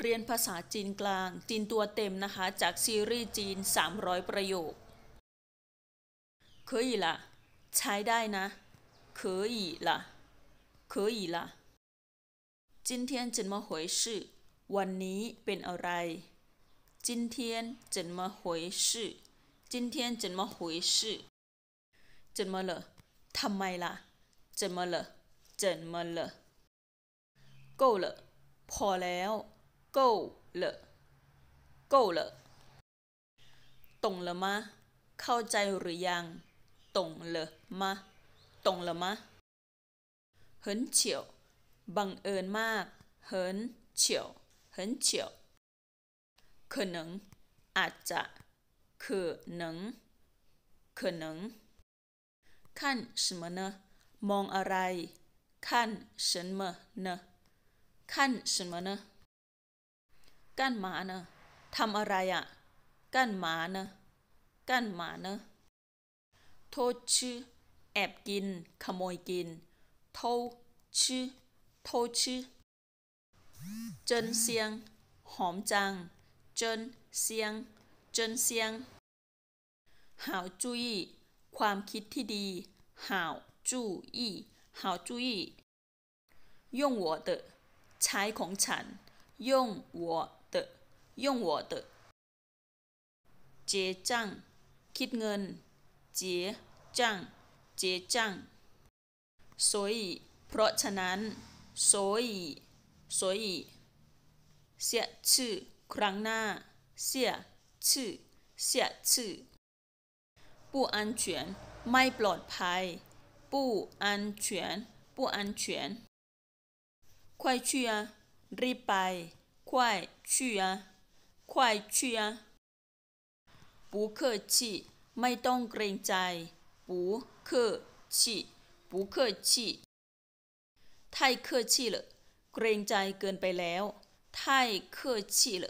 เรียนภาษาจีนกลาง จีนตัวเต็มนะคะ จากซีรีส์จีน 300 ประโยค可以ละใช้ได้นะ可以ละ可以ละ今天怎么回事วันนี้เป็นอะไร今天怎么回事今天怎么回事怎么了ทำไมล่ะ怎么了怎么了够了พอแล้ว 够了够了懂了吗เข้าใจหรือยัง懂了吗懂了吗很巧บังเอิญมาก很巧很巧可能อาจจะ可能可能看什么呢มองอะไร看什么呢看什么呢 干嘛呢ทำอะไรอะ干嘛呢干嘛呢โทษชื่อแอบกิน ขโมยกินโทษชื่อโทษชื่อเจินเซียง หอมจังเจินเซียงเจินเซียงหาวจุยความคิดที่ดีหาวจูอี้หาวจุย用我的ใช้ของฉัน用我的 用我的结账คิดเงิน结账结账所以เพราะฉะนั้น所以所以下次ครั้งหน้า下次下次不安全ไม่ปลอดภัย不安全不安全快去啊รีบไป快去啊 快去啊不客气ไม่ต้องเกรงใจ不客气不客气太客气了เกรงใจเกินไปแล้ว太客气了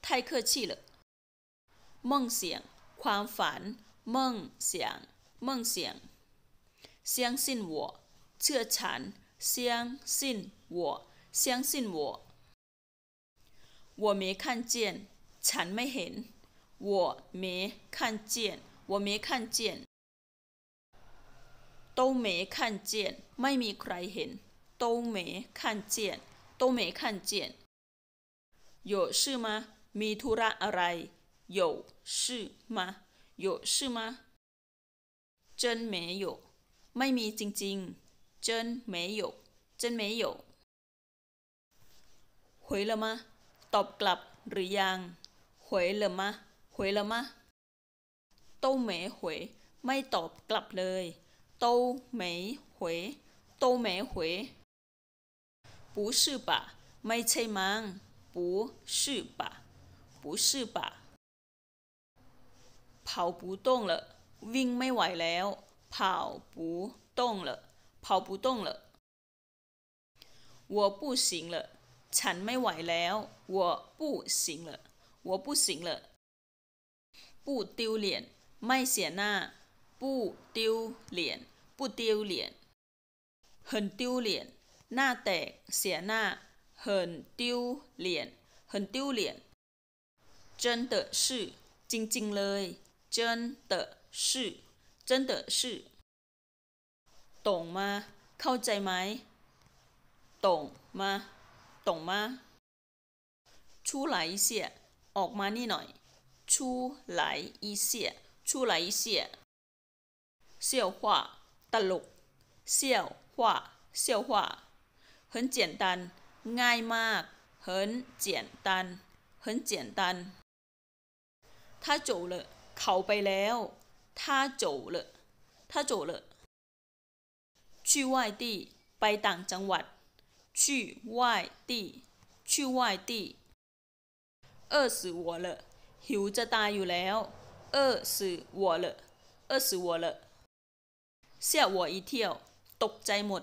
太客气了梦想ความฝัน梦想梦想相信我เชื่อฉัน相信我相信我我没看见 ฉันไม่เห็น我没看见我没看见都没看见ไม่มีใครเห็น都没看见都没看见有事吗มีธุระอะไร有事吗有事吗真没有ไม่มีจริงๆ真没有真没有回了吗ตอบกลับหรือยัง 回了吗回了吗都没回ไม่ตอบกลับเลย都没回都没回不是吧ไม่ใช่มั้ง不是吧不是吧跑不动了วิ่งไม่ไหวแล้ว跑不动了跑不动了我不行了ฉันไม่ไหวแล้ว我不行了 我不行了不丢脸ไม่เสียหน้า不丢脸不丢脸很丢脸หน้าแตกเสียหน้า很丢脸很丢脸真的是จริงๆเลย真的是真的是懂吗เข้าใจไหม懂吗懂吗出来一下 ออกมานี่หน่อย出来一下出来一下笑话ตลก笑话笑话很简单ง่ายมาก很简单很简单他走了เขาไปแล้ว他走了他走了去外地ไปต่างจังหวัด去外地去外地 饿死我了หิวจะตายอยู่แล้ว饿死我了饿死我了吓我一跳ตกใจหมด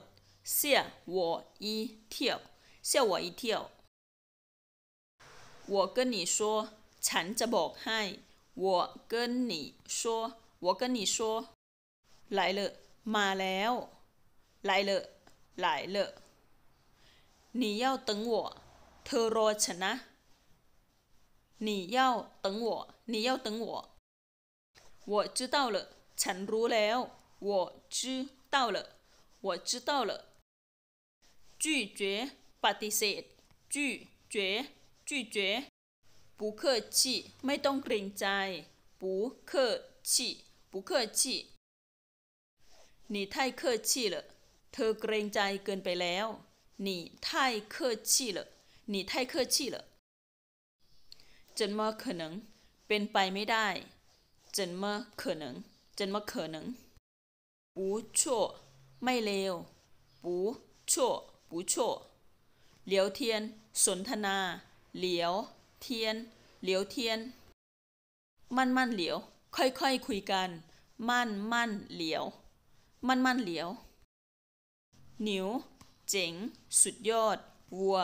吓我一跳吓我一跳我跟你说ฉันจะบอกให้我跟你说我跟你说来了มาแล้ว来了来了你要等我เธอรอฉันนะ 你要等我你要等我我知道了ฉันรู้แล้ว我知道了我知道了拒绝ปฏิเสธ拒绝拒绝不客气ไม่ต้องเกรงใจ不客气不客气你太客气了เธอเกรงใจเกินไปแล้ว你太客气了你太客气了 怎么可能เป็นไปไม่ได้怎么可能怎么可能不错ไม่เลว不错不错เหลียวเทียน สนทนา เหลียว เทียน เหลียวเทียน มั่นมั่นเหลียว ค่อยๆคคุยกัน มั่นมั่นเหลียว มั่นมั่นเหลียว หนิว เจ๋ง สุดยอด วัว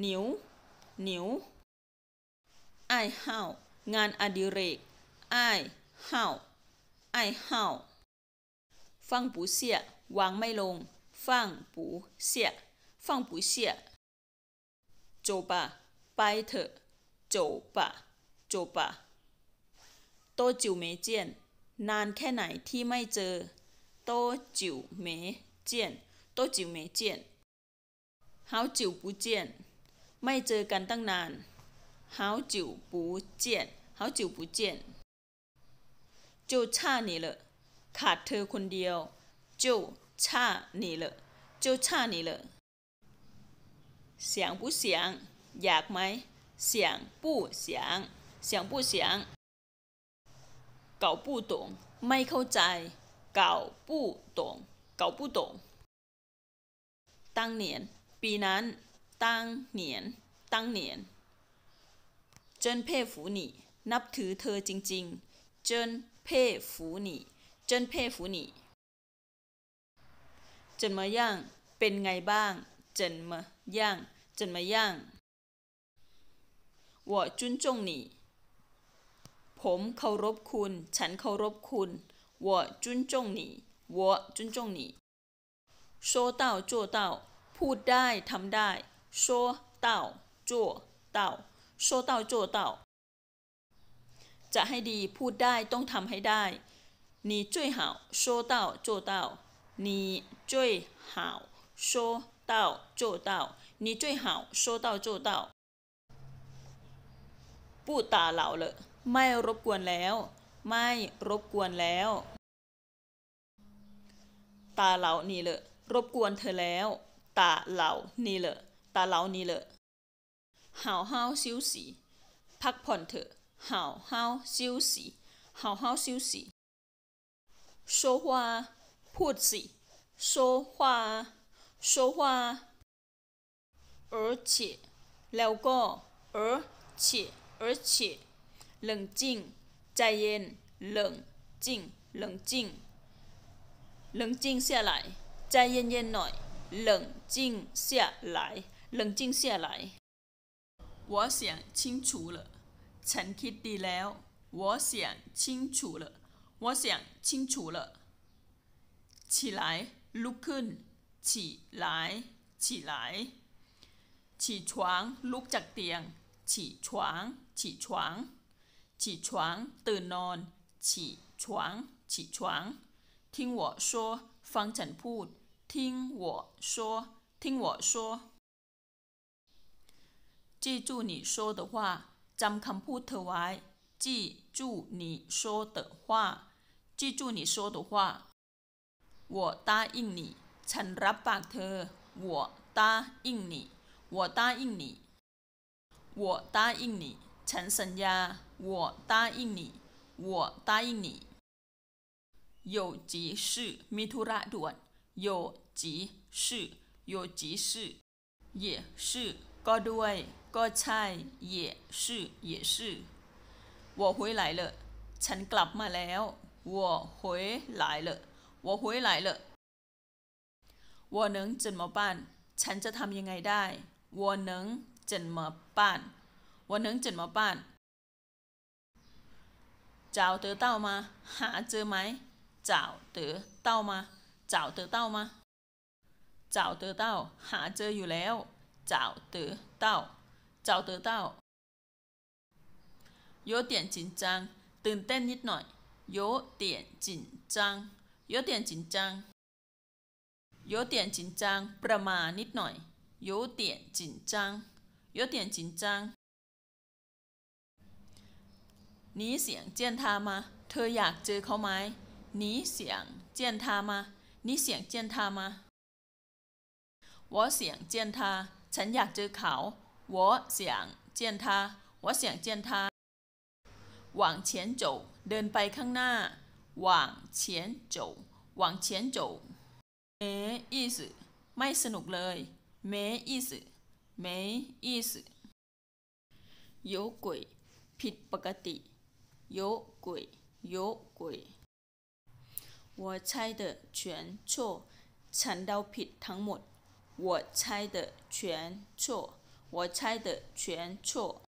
หนิว หนิว ไอ้เฮางานอดิเรกไอ้เฮาไอ้เฮาฟังปูเสียวางไม่ลง ฟังปูเสีย放不下走吧ไปเถอะ走吧走吧โตจิวเมเจียน นานแค่ไหนที่ไม่เจอโตจิวเมเจียนโตจิวเมเจียน好久不见ไม่เจอกันตั้งนาน 好久不见好久不见就差你了ขาดเธอคนเดียว就差你了就差你了想不想อยากไหม想不想想不想搞不懂ไม่เข้าใจ搞不懂搞不懂当年ปีนั้น当年当年 真佩服你นับถือเธอจริงๆ真佩服你真佩服你怎么样เป็นไงบ้าง怎么样怎么样我尊重你ผมเคารพคุณ ฉันเคารพคุณ我尊重你我尊重你说到做到พูดได้ทำได้说到做到 说到做到จะให้ดีพูดได้ต้องทำให้ได้你最好说到做到你最好说到做到你最好说到做到不打扰了ไม่รบกวนแล้ว ไม่รบกวนแล้วตาเหล่านี่เลยรบกวนเธอแล้วตาเหล่านี่เลยตาเหล่านี่เลย 好好休息พักผ่อนเถอะ好好休息好好休息说话พูดสิ说话说话而且แล้วก็而且而且冷静ใจเย็น冷静冷静冷静下来ใจเย็นๆหน่อย冷静下来冷静下来 我想清楚了ฉันคิดดีแล้ว我想清楚了我想清楚了起来ลุกขึ้น起来起来起床ลุกจากเตียง起床起床起床ตื่นนอน起床起床听我说ฟังฉันพูด听我说听我说 记住你说的话จำคำพูดเธอไว้记住你说的话记住你说的话我答应你ฉันรับปากเธอ我答应你我答应你我答应你ฉันสัญญา我答应你我答应你有急事มีธุระด่วน有急事有急事也是 ก็ด้วยก็ใช่也是也是我回来了ฉันกลับมาแล้ว我回来了我回来了我能怎么办ฉันจะทำยังไงได้我能怎么办我能怎么办找得到吗หาเจอไหม找得到吗找得到吗找得到หาเจออยู่แล้ว 找得到找得到 有点紧张ตื่นเต้นนิดหน่อย有点紧张有点紧张有点紧张ประมาณนิดหน่อย有点紧张有点紧张你想见他吗เธออยากเจอเขาไหม你想见他吗你想见他吗我想见他 ฉันอยากเจอเขา我想见他我想见他往前走เดินไปข้างหน้า往前走往前走没意思ไม่สนุกเลย没意思没意思有鬼ผิดปกติ有鬼有鬼我猜的全错ฉันเดาผิดทั้งหมด 我猜的全错我猜的全错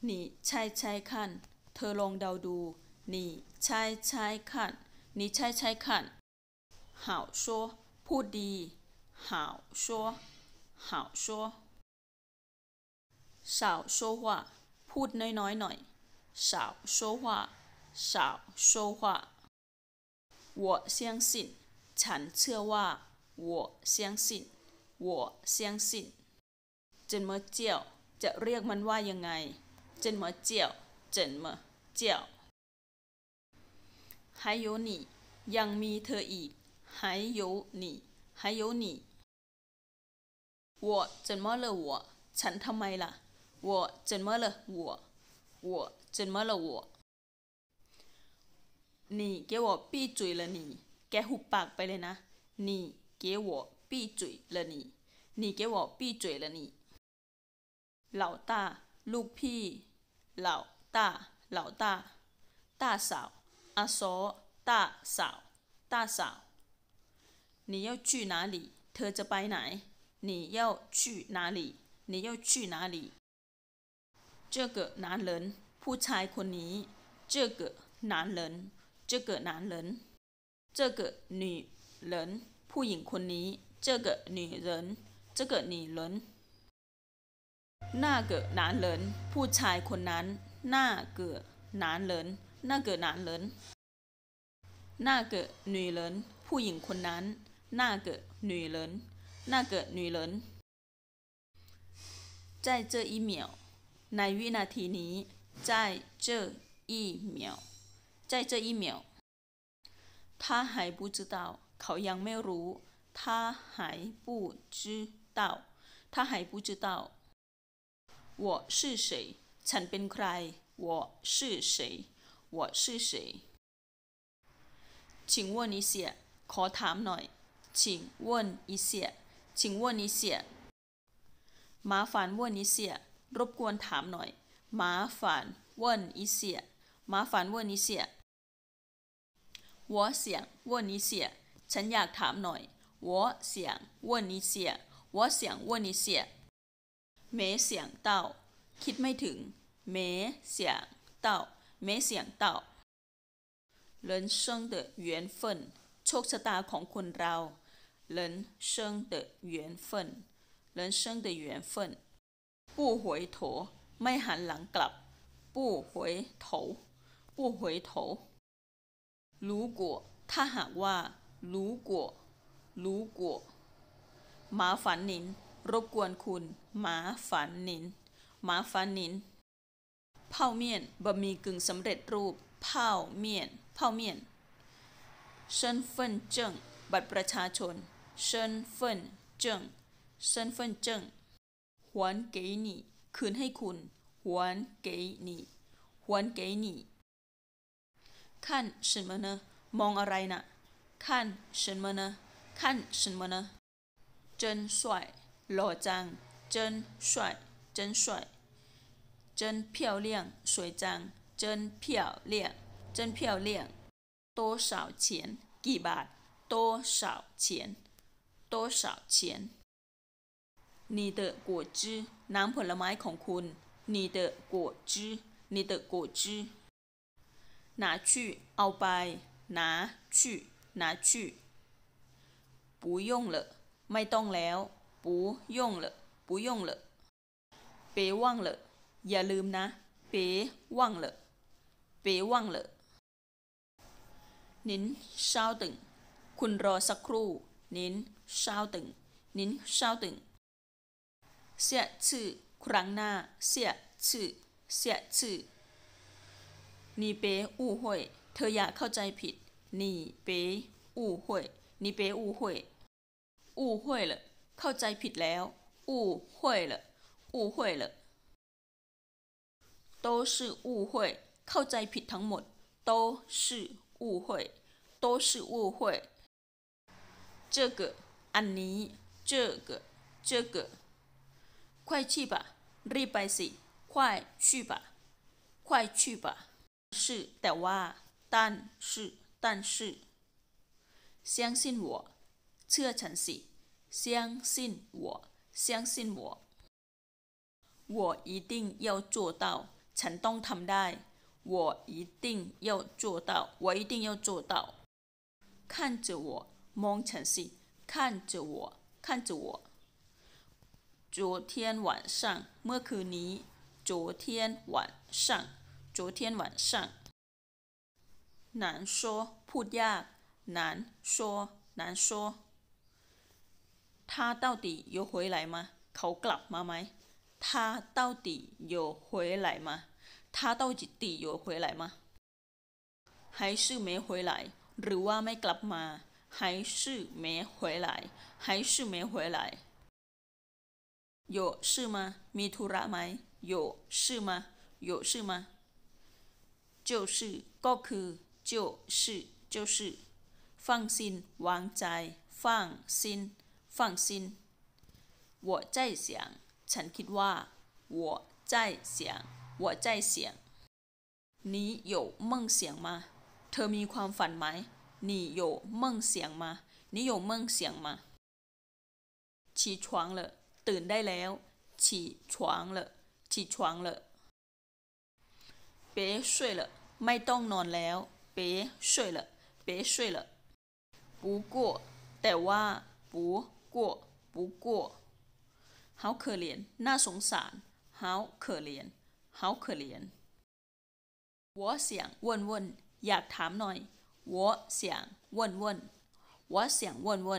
你猜猜看เธอลองเดาดู你猜猜看你猜猜看好说พูดดี好说好说少说话พูดน้อยๆหน่อย少说话少说话我相信ฉันเชื่อว่า我相信 我相信เซีจิมอเจียจะเรียกมันว่ายังไง เจินเมอเจียว เจินเมอเจียวไฮโยนี่ยังมีเธออีกไฮโยนี่ไฮโยนี่วัวเจินเมอเลอวัวฉันทำไมล่ะวัวเจินเมอเลอวัววัวเจินเมอเลอวัวนี่เกี่ยวปีจุยละนี่ แกหุบปากไปเลยนะ นี่เกี่ยว 闭嘴了你你给我闭嘴了你เหล่าต้าลูกพี่เหล่าต้าเหล่าต้า大嫂阿嫂大嫂大嫂你要去哪里เธอจะไปไหน你要去哪里你要去哪里这个男人ผู้ชายคนนี้这个男人这个男人这个女人ผู้หญิงคนนี้ 这个女人这个女人那个男人ผู้ชายคนนั้น那个男人那个男人那个女人ผู้หญิงคนนั้น那个女人那个女人在这一秒ในวินาทีนี้在这一秒在这一秒他还不知道เขายังไม่รู้ 他还不知道他还不知道我是谁ฉันเป็นใคร我是谁我是谁请问一下ขอถามหน่อย请问一下请问一下麻烦问一下รบกวนถามหน่อย麻烦问一下麻烦问一下我想问一下ฉันอยากถามหน่อย 我想问一下我想问一下没想到คิดไม่ถึง没想到没想到人生的缘分โชคชะตาของคนเรา人生的缘分人生的缘分不回头ไม่หันหลังกลับ不回头不回头如果ถ้าหากว่า如果 รู้กัวหาฝันรบกวนคุณ麻烦您麻烦您หนิเผาเมียนบะหมี่กึ่งสำเร็จรูปเผาเมี่ยนเผาเมียนเซิบัตรประชาชน身份证身份证还给你คืนให้คุณ还给你还给你看什么呢มองอะไรนะ看什么呢看什么呢真帅หล่อจัง真帅真帅真漂亮สวยจัง真漂亮真漂亮多少钱กี่บาท多少钱多少钱你的果汁น้ำผลไม้ของคุณ你的果汁你的果汁拿去เอาไป拿去拿去 不用了ไม่ต้องแล้ว不用了不用了别忘了อย่าลืมนะ 别忘了别忘了您稍等คุณรอสักครู่您稍等您稍等下次ครั้งหน้า下次下次你别误会เธออย่าเข้าใจผิด你别误会你别误会 误会了เข้าใจผิดแล้ว误会了误会了都是误会เข้าใจผิดทั้งหมด都是误会都是误会这个อันนี้这个这个快去吧รีบไปสิ快去吧快去吧是แต่ว่า但是但是相信我 เชื่อฉันสิ相信我相信我我一定要做到ฉันต้องทำได้我一定要做到我一定要做到看着我มองฉันสิ看着我看着我昨天晚上เมื่อคืนนี้昨天晚上昨天晚上难说พูดยาก难说难说 他到底有回来吗เขากลับมาไหม他到底有回来吗他到底有回来吗还是没回来หรือว่าไม่กลับมา还是没回来还是没回来有事吗มีธุระไหม有事吗有事吗就是ก็คือ就是就是放心วางใจ放心 放心我在想ฉันคิดว่า我在想我在想你有梦想吗เธอมีความฝันไหม你有梦想吗你有梦想吗起床了ตื่นได้แล้ว起床了起床了别睡了ไม่ต้องนอนแล้ว别睡了别睡了不过แต่ว่า不 过不过好可怜น่าสงสาร好可怜好可怜我想问问อยากถามหน่อย我想问问我想问问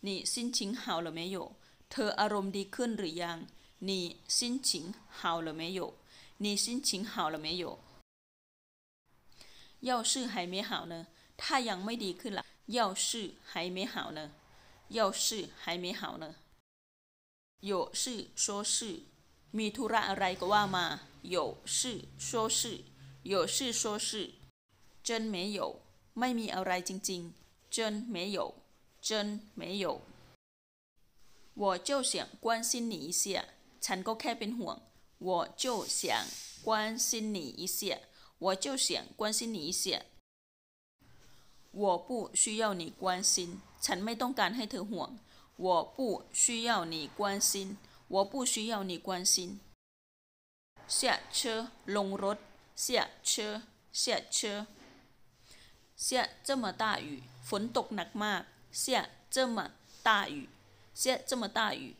你心情好了没有เธออารมณ์ดีขึ้นหรือยัง你心情好了没有你心情好了没有要是还没好呢ถ้ายังไม่ดีขึ้นล่ะ要是还没好呢 要是还没好呢有事说事มีธุระอะไรก็ว่ามา有事说事有事说事真没有ไม่มีอะไรจริงๆ真没有真没有我就想关心你一下ฉันก็แค่เป็นห่วง我就想关心你一下我就想关心你一下我不需要你关心 ฉันไม่ต้องการให้เธอห่วง我不需要你关心我不需要你关心下车ลงรถ下车下车下这么大雨ฝนตกหนักมาก下这么大雨下这么大雨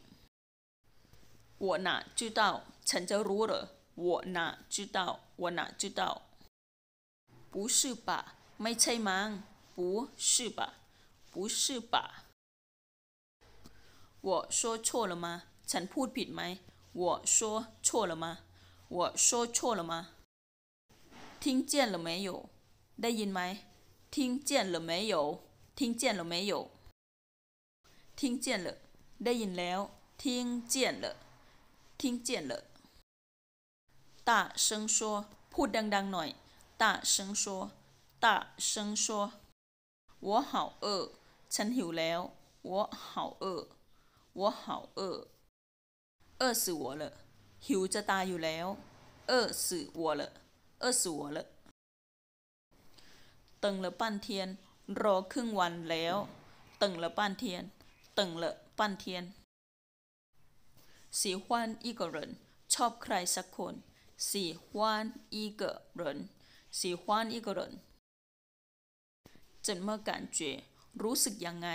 我哪知道ฉันจะรู้เหรอ我哪知道我哪知道不是吧ไม่ใช่มั้ง不是吧 不是吧我说错了吗ฉันพูดผิดไหม我说错了吗我说错了吗听见了没有ได้ยินไหม听见了没有听见了没有听见了ได้ยินแล้ว听见了听见了大声说พูดดังๆหน่อย大声说大声说我好饿 ฉันหิวแล้ว我好饿我好饿饿死我了หิวจะตายอยู่แล้ว饿死我了饿死我了等了半天รอครึ่งวันแล้ว等了半天等了半天喜欢一个人ชอบใครสักคน喜欢一个人喜欢一个人怎么感觉 รู้สึกยังไง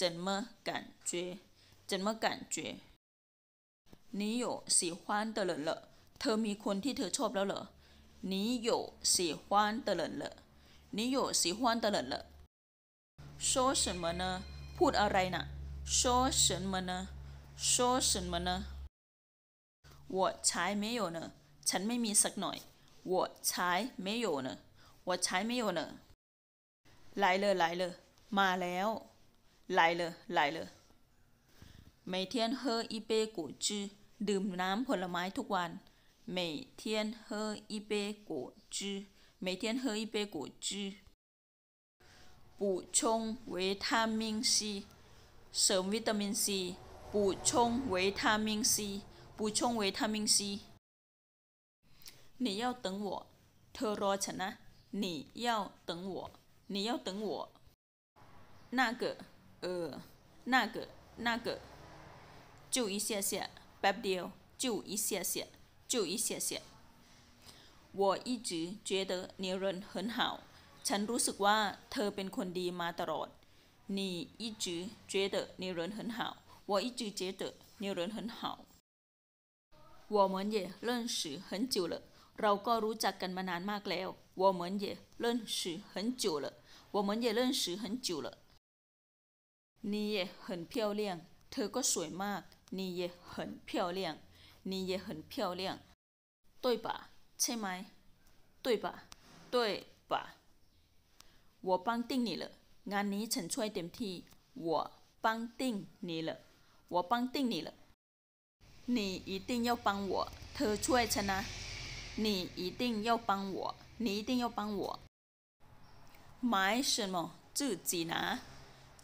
怎么感觉怎么感觉你有喜欢的人了เธ เธอมีคนที่เธอชอบแล้วเหรอ你有喜欢的人了你有喜欢的人了说什么呢พูดอะไรนะ่ะ说什么呢说什么呢我才没有呢ฉันไม่มีสักหน่อย我才没有呢我才没有呢来了来了 มาแล้ว来了来了每天喝一杯果汁ดื่มน้ำผลไม้ทุกวัน每天喝一杯果汁每天喝一杯果汁补充维他命 C เสริมวิตามินซี补充维他命 C补充维他命 C你要等我เธอรอฉันนะ你要等我你要等我 那个เออ那个那个就一下下แป๊บเดียว就一下下就一下下我一直觉得你人很好ฉันรู้สึกว่าเธอเป็นคนดีมาตลอด你一直觉得你人很好我一直觉得你人很好我们也认识很久了เราก็รู้จักกันมานานมากแล้ว我们也认识很久了我们也认识很久了 你也很漂亮เธอก็สวยมาก你也很漂亮你也很漂亮对吧ใช่ไหม对吧对吧我帮定你了งานนี้ฉันช่วยเต็มที่我帮定你了我帮定你了你一定要帮我เธอช่วยฉันนะ你一定要帮我你一定要帮我买什么自己拿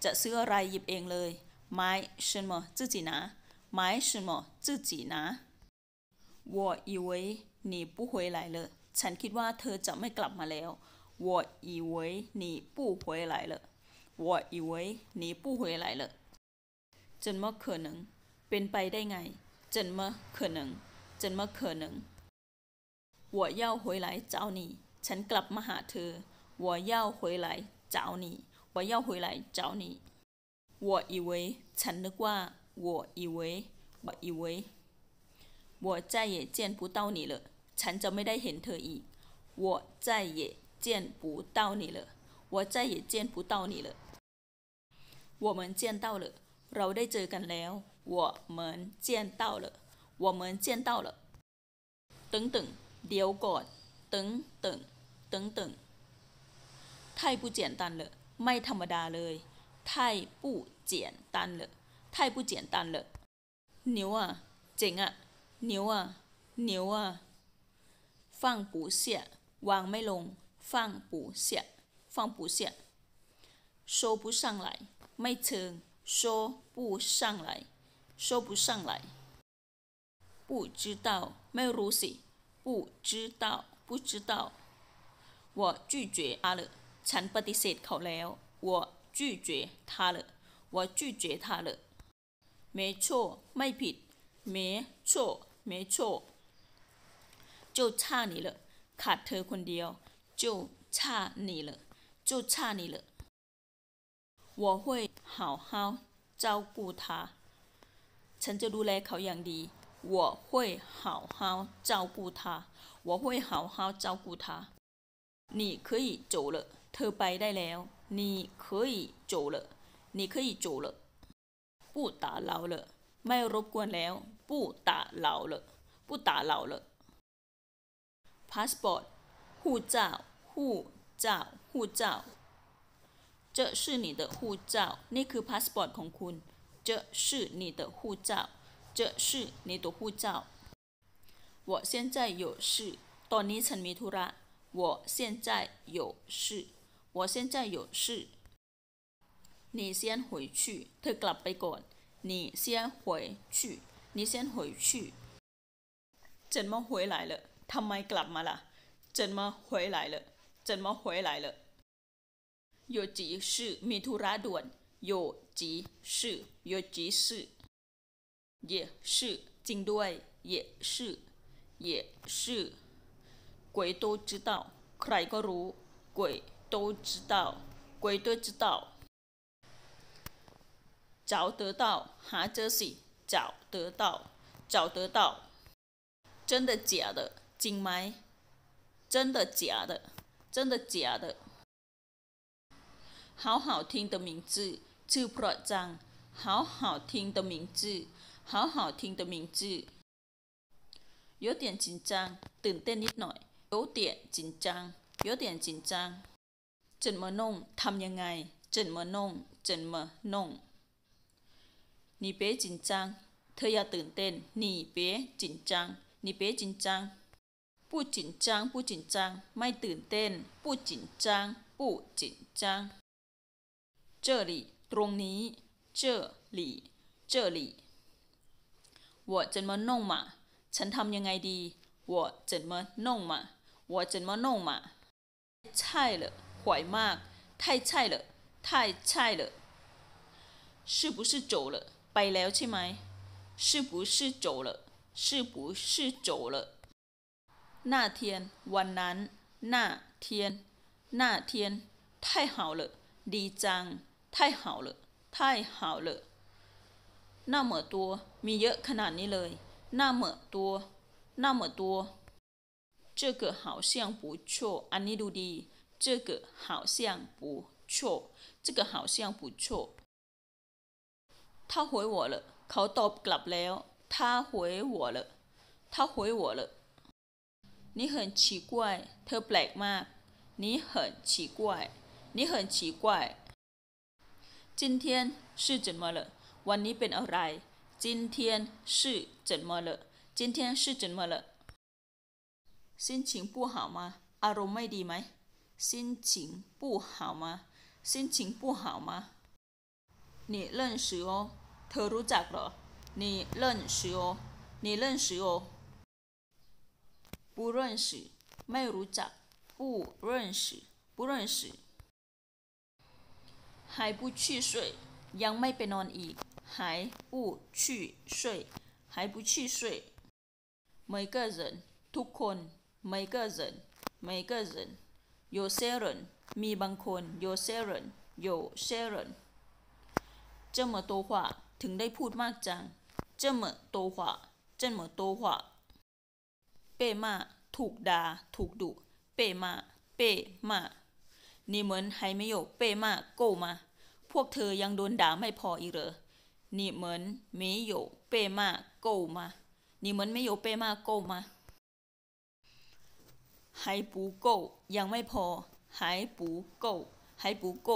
จะซื้ออะไรหยิบเองเลย买什么自己拿买什么自己拿我以为你不回来了ฉันคิดว่าเธอจะไม่กลับมาแล้ว我以为你不回来了我以为你不回来了怎么可能เป็นไปได้ไง怎么可能怎么可能我要回来找你ฉันกลับมาหาเธอ我要回来找你 我要回来找你我以为ฉันนึกว่า我以为我以为我再也见不到你了ฉันจะไม่ได้เห็นเธออีก我再也见不到你了我再也见不到你了我们见到了เราได้เจอกันแล้ว我们见到了我们见到了等等เดี๋ยวก่อน等等等等太不简单了 ไม่ธรรมดาเลย太不简单了太不简单了牛啊เจ๋งอะ牛啊牛啊放不下วางไม่ลง放不下放不下说不上来ไม่เชิง说不上来说不上来不知道ไม่รู้สิ不知道不知道我拒绝他了 ฉันปฏิเสธเขาแล้ว我拒绝他了我拒绝他了没错ไม่ผิด没错没错就差你了ขาดเธอคนเดียว就差你了就差你了我会好好照顾他ฉันจะดูแลเขาอย่างดี我会好好照顾他我会好好照顾他你可以走了 เธอไปได้แล้ว你可以走了你可以走了不打扰了ไม่รบกวนแล้ว不打扰了不打扰了 passport 护照护照护照这是你的护照นี่คือ passport ของคุณ这是你的护照这是你的护照我现在有事ตอนนี้ฉันมีธุระ我现在有事 我现在有事你先回去เธอกลับไปก่อน你先回去你先回去怎么回来了ทำไมกลับมาล่ะ怎么回来了怎么回来了有急事มีธุระด่วน有急事有急事也是จริงด้วย也是也是鬼都知道ใครก็รู้鬼 都知道鬼都知道找得到หาเจอสิ找得到找得到 真的假的จริงไหม真的假的真的假的好好听的名字ชื่อเพราะจัง好好听的名字好好听的名字有点紧张ตื่นเต้นนิดหน่อย有点紧张有点紧张 怎么弄ทำยังไง怎么弄怎么弄你别紧张เธออย่าตื่นเต้น你别紧张你别紧张不紧张不紧张ไม่ตื่นเต้น不紧张不紧张这里ตรงนี้这里这里我怎么弄嘛ฉันทำยังไงดี我怎么弄嘛我怎么弄嘛ใช่了หว ยมาก太菜了太菜了是不是走了ไปแล้วใช่ไหม是不是走了是不是走了那天วันนั้น那天那天太好了ดีจัง太好了太好了那么多มีเยอะขนาดนี้เลย那么多那么多这个好像不错อันนี้ดูดี 这个好像不错这个好像不错他回我了เขาตอบกลับแล้ว他回我了他回我了你很奇怪เธอแปลกมาก你很奇怪你很奇怪今天是怎么了วันนี้เป็นอะไร今天是怎么了今天是怎么了心情不好吗อารมณ์ไม่ดีไหม 心情不好吗心情不好吗你认识哦เธอรู้จักเหรอ你认识哦你认识哦不认识ไม่รู้จัก不认识不认识还不去睡ยังไม่ไปนอนอีก还不去睡还不去睡每个人ทุกคน每个人每个人 โยเซรนมีบางคนโยเซรนโยเซรนเจ้าเหมโตขวถึงได้พูดมากจัง เจ้าเหมโตขวเจ้าเหมโตขวเป้มาถูกด่าถูกดุเป้มาเป้มานี่เหมือนไฮไม่โเป้มาโกมา พวกเธอยังโดนด่าไม่พออีกเหรอนี่เหมือนไม่โยเป้มาโกมานี่เหมือนไม่โเป้มาโกมา งไม่พอ还不够还不够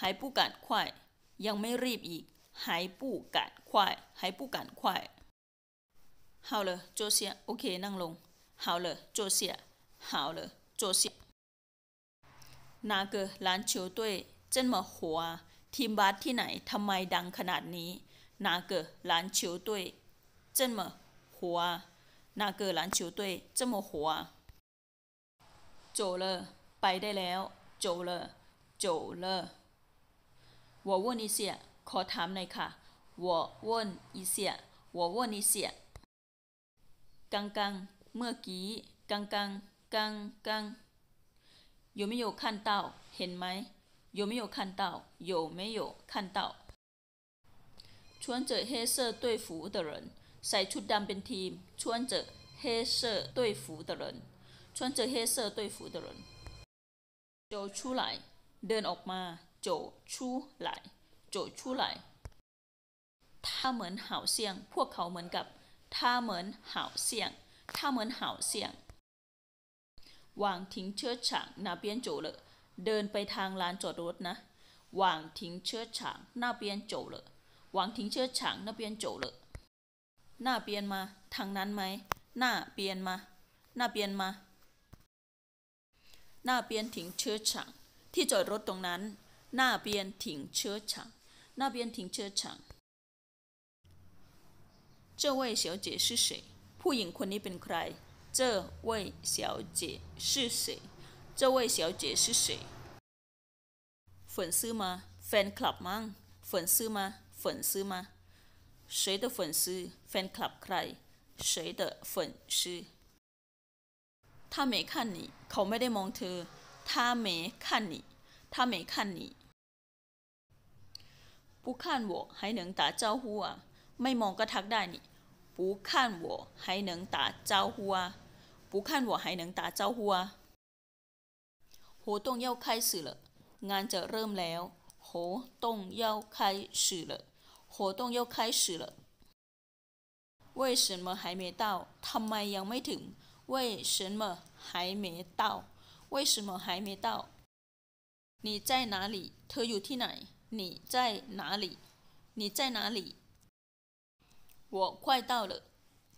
还不赶快ยังไม่รีบอีก还不赶快还不赶快好了坐下โอเคนั่งลง好了坐下好了坐下哪个篮球队这么火啊ทีมบาสที่ไหนทำไมดังขนาดนี้哪个篮球队这么火啊 哪个篮球队这么火啊走了ไปได้แล้ว走了走了我问一下ขอถามหน่อยค่ะ我问一下我问一下刚刚เมื่อกี้刚刚刚刚有没有看到เห็นไหม有没有看到有没有看到穿着黑色队服的人 ใส่ชุดดำเป็นทีม穿着黑色队服的人穿着黑色队服的人走出来เดินออกมา走出来走出来他们好像พวกเขาเหมือนกับ他们好像他们好像วางทิ้งเชื้อฉาง那边走了เดินไปทางลานจอดรถนะวางทิ้งเชื้อฉาง那边走了วางทิ้งเชื้อฉาง那边走了 หน้าเปลี่ยนมาทางนั้นไหมหน้าเปลี่ยนมาหน้าเปลี่ยนมาหน้าเปลี่ยนทิ้งเชื้อฉางที่จอดรถตรงนั้นหน้าเปลี่ยนทิ้งเชื้อฉางหน้าเปลี่ยนทิ้งเชื้อฉาง这位小姐是谁ผู้หญิงคนนี้เป็นใคร这位小姐是谁这位小姐是谁粉丝吗แฟนคลับมั้ง粉丝吗粉丝吗谁的粉丝แฟ นคลับใคร谁的粉丝他没看你เขาไม่ได้มองเธอ他没看你他没看你不看我还能打招呼啊ไม่มองก็ทักได้นี่ 不看我还能打招呼啊不看我还能打招呼啊活动要开始了งานจะเริ่มแล้ว活动要开始了 活动要开始了为什么还没到ทำไมยังไม่ถึง为什么还没到为什么还没到你在哪里เธออยู่ที่ไหน你在哪里你在哪里我快到了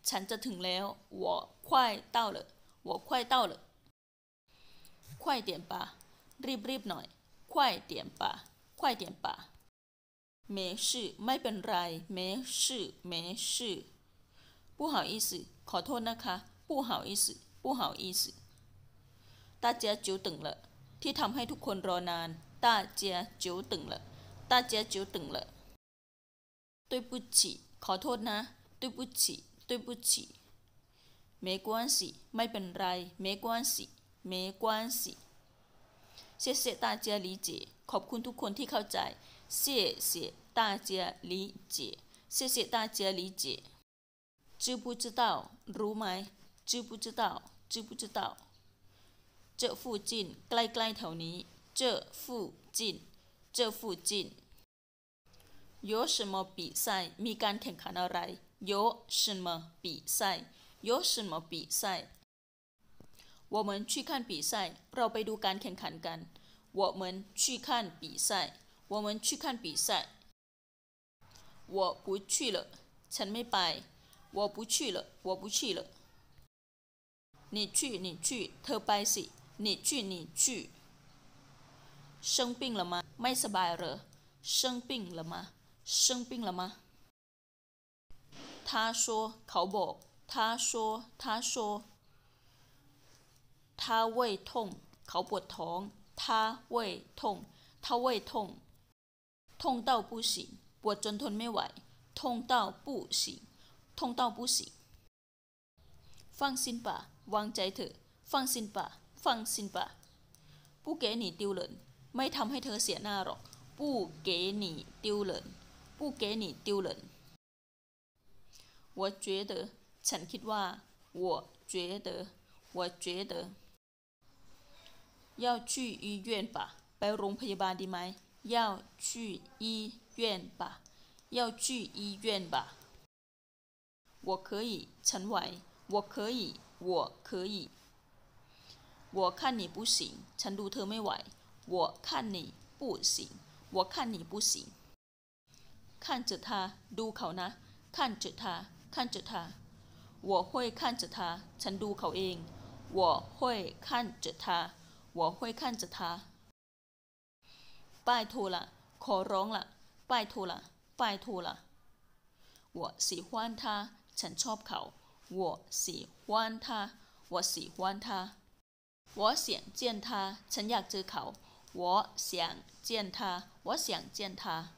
ฉันจะถึงแล้ว我快到了我快到了快点吧รีบรีบหน่อย快点吧快点吧 没事ไม่เป็นไร没事没事不好意思ขอโทษนะคะ不好意思不好意思大家久等了ที่ทำให้ทุกคนรอนาน大家久等了大家久等了对不起ขอโทษนะ对不起对不起没关系ไม่เป็นไร没关系没关系谢谢大家理解ขอบคุณทุกคนที่เข้าใจ 谢谢大家理解谢谢大家理解知不知道รู้ไหม知不知道知不知道这附近ใกล้ๆแถวนี้这附近这附近有什么比赛มีการแข่งขันอะไร有什么比赛有什么比赛我们去看比赛เราไปดูการแข่งขันกัน我们去看比赛 我们去看比赛我不去了ฉันไม่ไป我不去了我不去了你去你去เธอไปสิ你去你去生病了吗ไม่สบายเหรอ生病了吗生病了吗他说เขาบอก他说他说他胃痛เขาปวดท้อง他胃痛他胃痛 痛到不行ปวดจนทนไม่ไหว痛到不行痛到不行放心吧วางใจเถอะ放心吧放心吧不给你丢人ไม่ทำให้เธอเสียหน้าหรอก不给你丢人不给你丢人我觉得ฉันคิดว่า我觉得我觉得要去医院吧ไปโรงพยาบาลดีไหม 要去医院吧要去医院吧我可以ฉันไหว我可以我可以我看你不行ฉันดูเธอไม่ไหว我看你不行我看你不行看着他ดูเขานะ看着他看着他我会看着他ฉันดูเขาเอง我会看着他我会看着他 拜托了ขอร้องละ拜托了拜托了我喜欢他ฉันชอบเขา我喜欢他我喜欢他我想见他ฉันอยากเจอเขา我想见他我想见他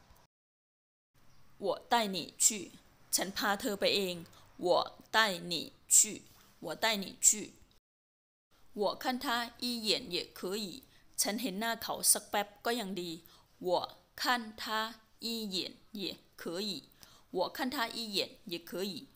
我带你去ฉันพาเธอไปเอง我带你去我带你去我看他一眼也可以 ฉันเห็นหน้าเขาสักแป๊บก็ยังดี我看他一眼也可以我看他一眼也可以